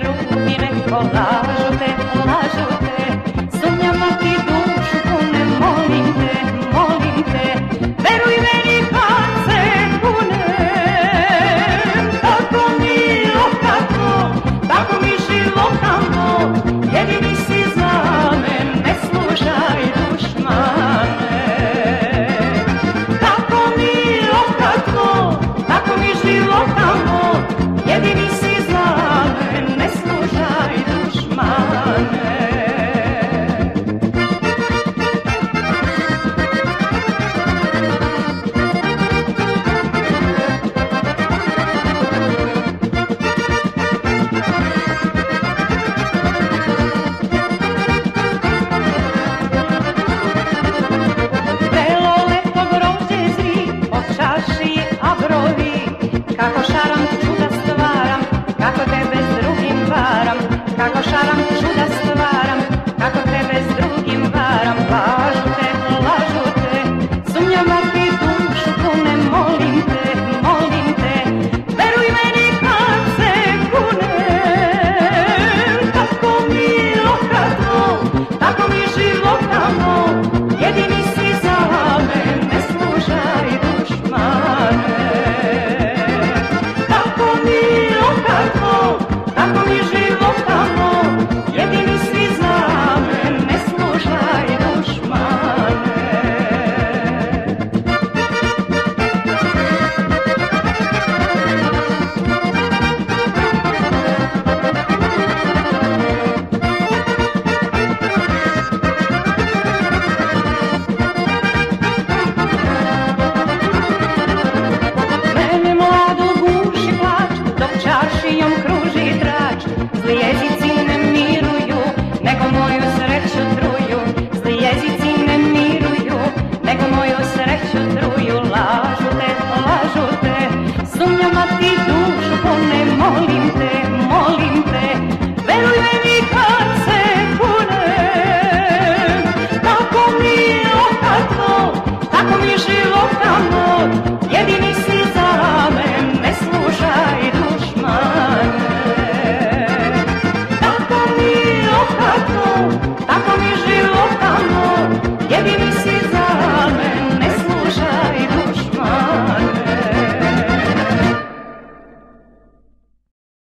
pero tienes koszarach sreću truju, lažu te, lažu te, sumnjama ti dušu pone molim.